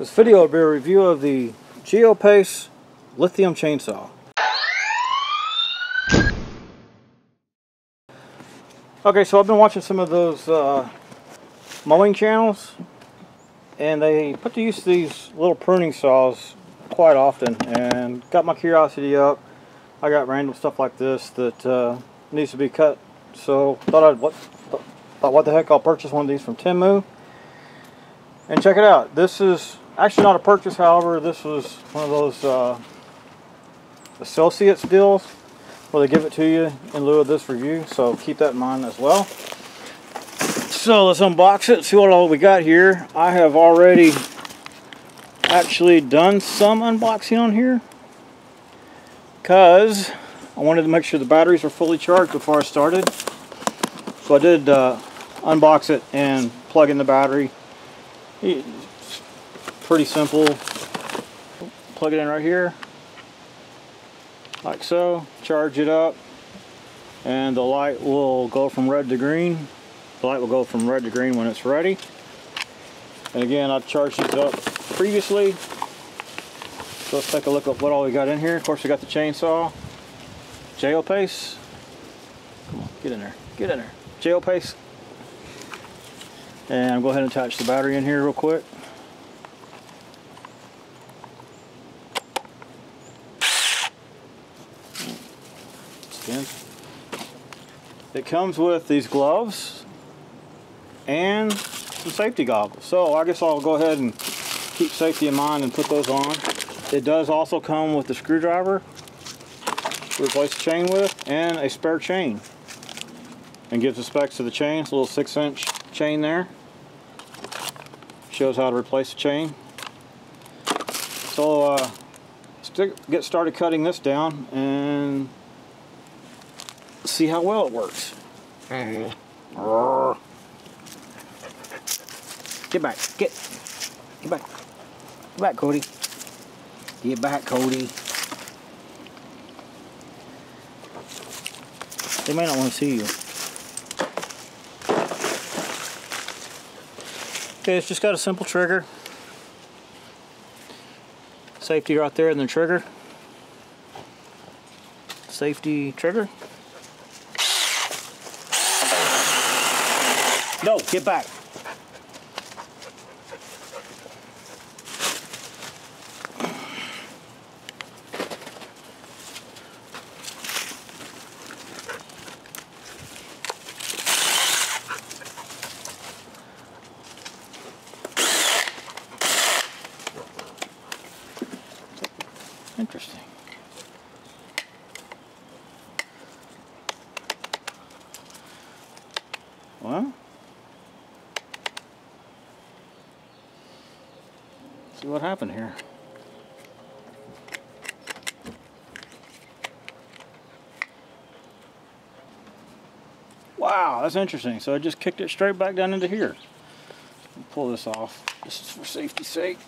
This video will be a review of the Jeopace lithium chainsaw. Okay, so I've been watching some of those uh, mowing channels and they put to use these little pruning saws quite often and got my curiosity up. I got random stuff like this that uh, needs to be cut so thought I'd what, thought what the heck I'll purchase one of these from Temu and check it out. This is actually not a purchase, however, this was one of those uh, associates deals where they give it to you in lieu of this review, so keep that in mind as well. So let's unbox it, see what all we got here. I have already actually done some unboxing on here because I wanted to make sure the batteries were fully charged before I started. So I did uh, unbox it and plug in the battery pretty simple. Plug it in right here, like so. Charge it up, and the light will go from red to green. The light will go from red to green when it's ready. And again, I've charged these up previously. So let's take a look at what all we got in here. Of course, we got the chainsaw, Jeopace. Come on, get in there, get in there. Jeopace. and I'll go ahead and attach the battery in here real quick. It comes with these gloves and some safety goggles. So I guess I'll go ahead and keep safety in mind and put those on. It does also come with the screwdriver to replace the chain with and a spare chain. And gives the specs of the chain. It's a little six inch chain there shows how to replace the chain. So uh, get started cutting this down and see how well it works. Mm. Get back, get, get back, get back, Cody. Get back, Cody. They may not want to see you. Okay, it's just got a simple trigger. Safety right there in the trigger. Safety trigger. No, get back. Interesting. Well, see what happened here. Wow, that's interesting. So I just kicked it straight back down into here. Pull this off. This is for safety's sake.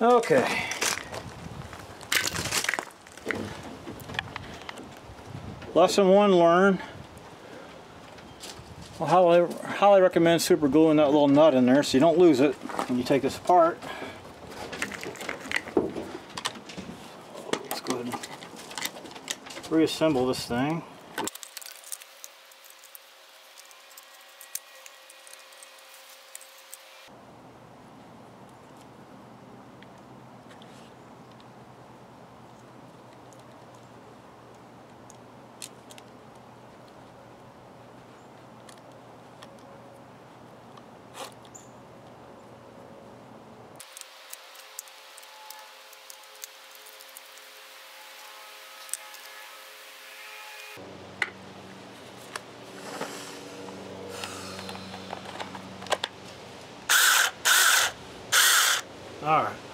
Okay. Lesson one learned. I'll highly, highly recommend super gluing that little nut in there so you don't lose it when you take this apart. Let's go ahead and reassemble this thing. All right.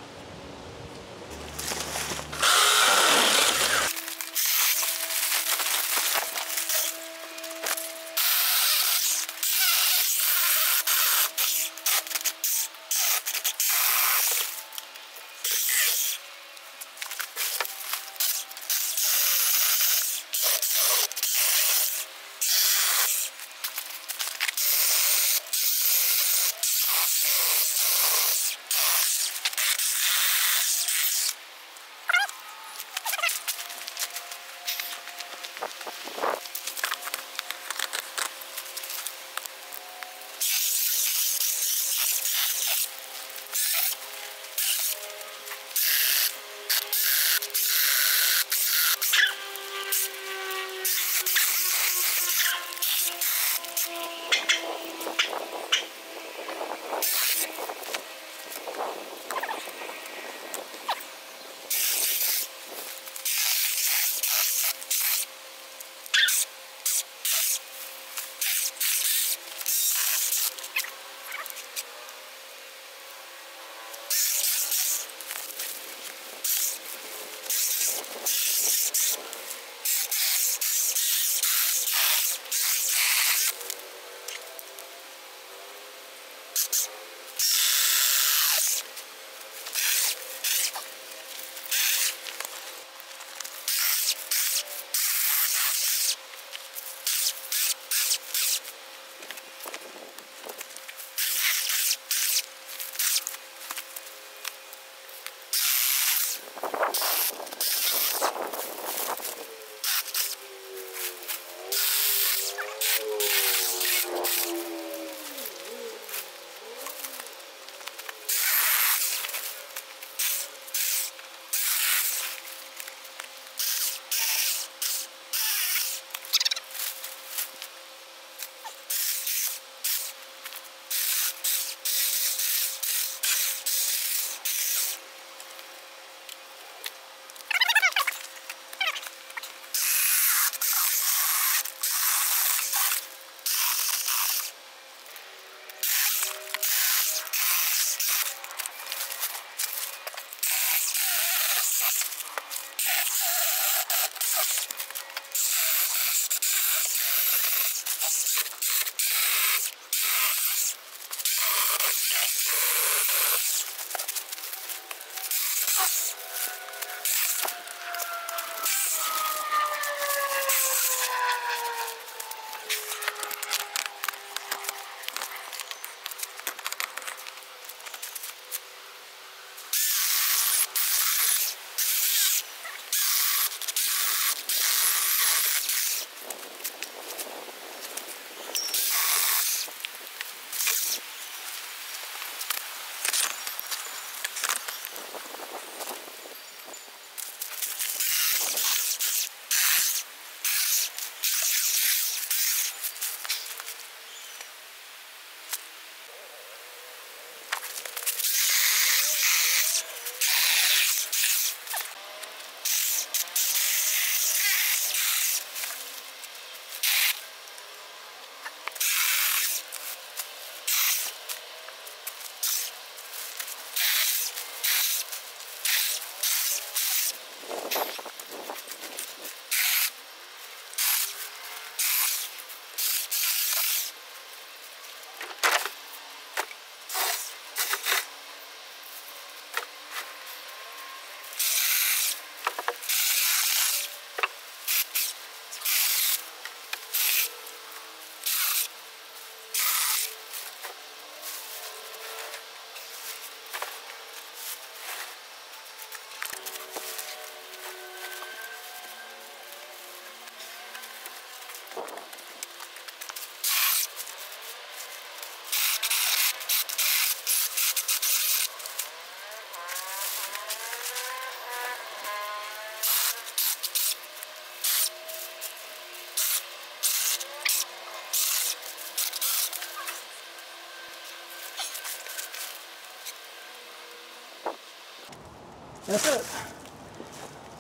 That's it.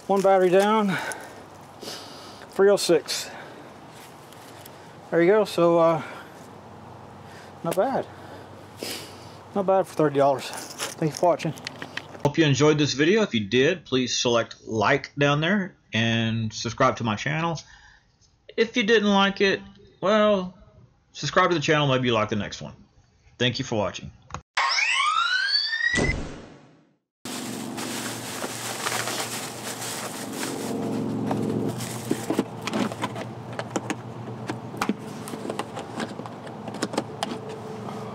One battery down, 306. There you go, so uh, not bad. Not bad for $30. Thanks for watching. Hope you enjoyed this video. If you did, please select like down there and subscribe to my channel. If you didn't like it, well, subscribe to the channel, maybe you like the next one. Thank you for watching.